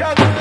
Shut